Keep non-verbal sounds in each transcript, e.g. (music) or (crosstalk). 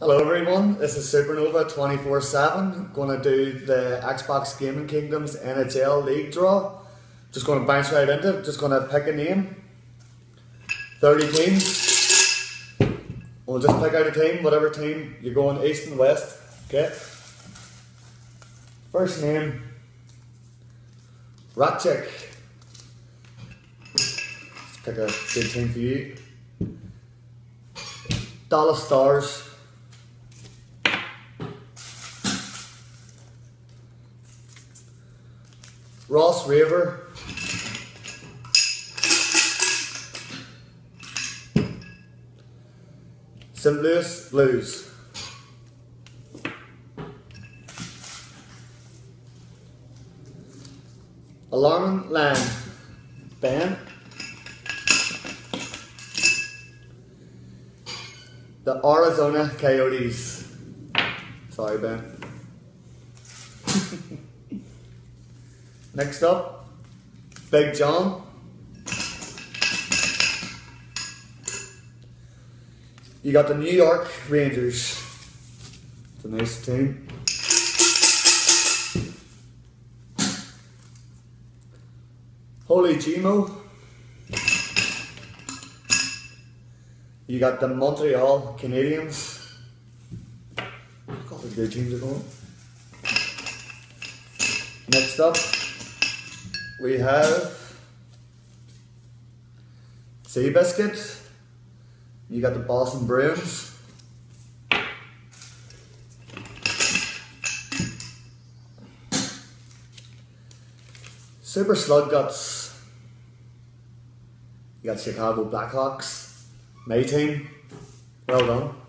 Hello everyone, this is Supernova 24-7. Going to do the Xbox Gaming Kingdoms NHL League Draw. Just going to bounce right into it, just going to pick a name. 30 teams. We'll just pick out a team, whatever team you're going east and west. Okay. First name, Ratchik. Let's pick a good team for you. Dallas Stars. Ross River. St. Louis Blues. Alarming Land. Ben. The Arizona Coyotes. Sorry, Ben. (laughs) Next up, Big John. You got the New York Rangers. It's a nice team. Holy Chimo. You got the Montreal Canadiens. God, the good teams are going. Next up, we have Seabiscuit. You got the Boston Bruins. Super Slug Guts. You got Chicago Blackhawks. My team. Well done.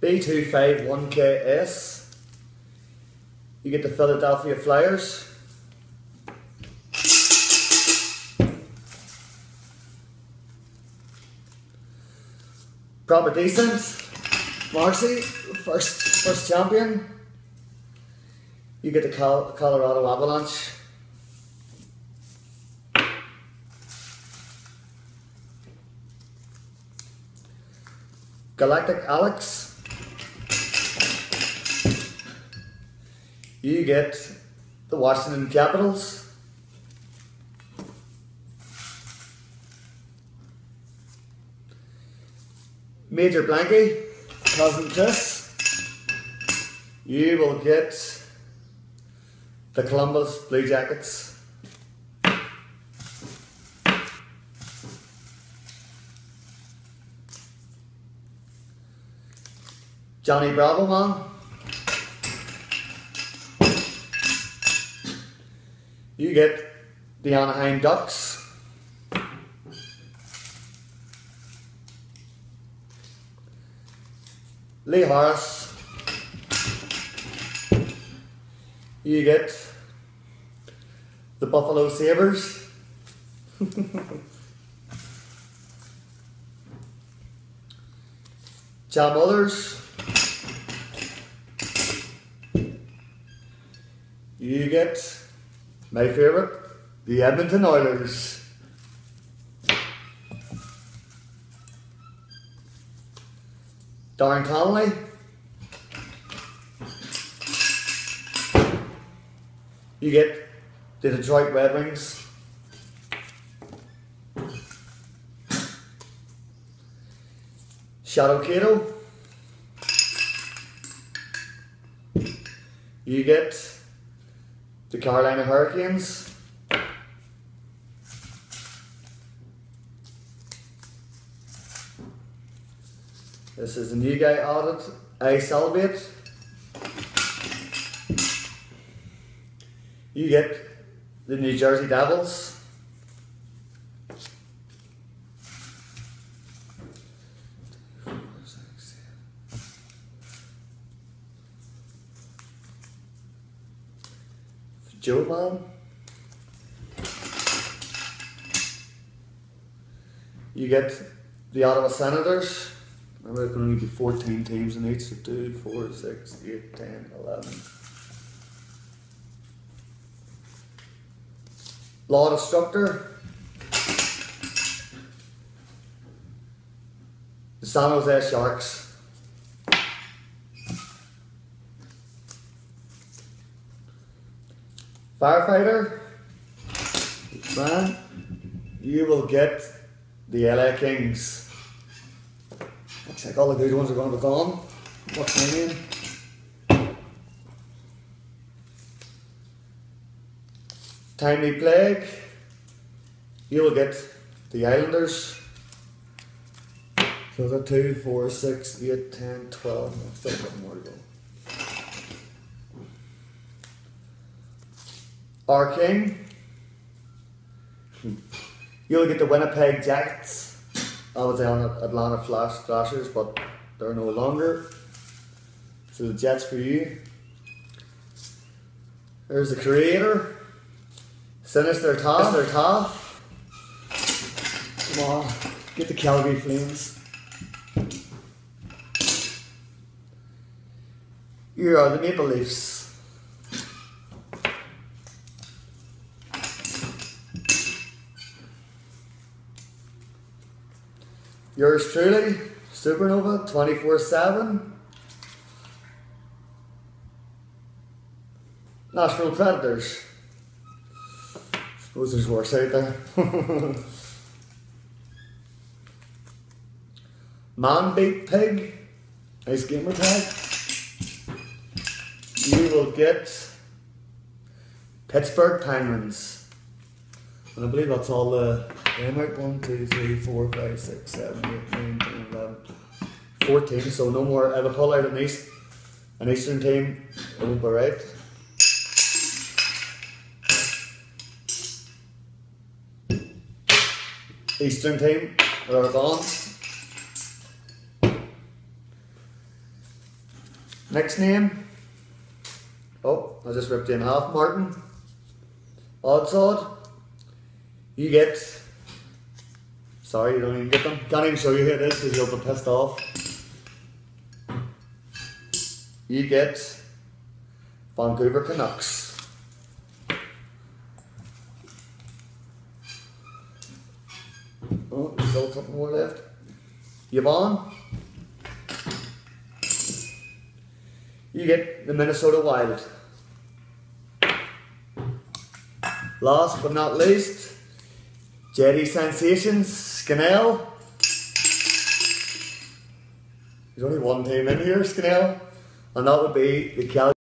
B251KS. You get the Philadelphia Flyers. Proper decent. Marcy, first first champion. You get the Col- Colorado Avalanche. Galactic Alex. You get the Washington Capitals. Major Blanky, cousin Chris. You will get the Columbus Blue Jackets. Johnny Bravo man. You get the Anaheim Ducks. Lee Harris. You get the Buffalo Sabres. (laughs) John Mothers. You get my favourite, the Edmonton Oilers. Darren Connolly. You get the Detroit Red Wings. Shadow Cato. You get the Carolina Hurricanes. This is a new guy added, A Salvate. You get the New Jersey Devils. You get the Ottawa Senators. Remember, there's can to be 14 teams in each, so 2, 4, 6, 8, 10, 11. Law Destructor. The San Jose Sharks. Firefighter, man, you will get the LA Kings. Looks like all the good ones are going to be gone. What's my name? Tiny Plague, you will get the Islanders. So the 2, 4, 6, 8, 10, 12. I've still got more to go. Our King. You'll get the Winnipeg Jets. I was on Atlanta Thrash Thrashers, but they're no longer. So the Jets for you. There's the creator. Sinister Top. Sinister Top. Come on, get the Calgary Flames. You are the Maple Leafs. Yours truly, Supernova 24 7. Nashville Predators. Suppose there's worse out there. (laughs) Man beat pig. Nice gamer tag. You will get Pittsburgh Penguins. And I believe that's all the game out. 1, 2, 3, 4, 5, 6, 7, 8, 9, 10, 11, 14. So no more. I will pull out an, East, an Eastern team. It won't be right. Eastern team are gone. Next name. Oh, I just ripped in half. Martin. Odds odd. You get. Sorry, you don't even get them. Can't even show you who it is because you'll be pissed off. You get Vancouver Canucks. Oh, there's still a couple more left. Yvonne. You get the Minnesota Wild. Last but not least, Jetty Sensations, Scannell. There's only one team in here, Scannell, and that would be the Calgary.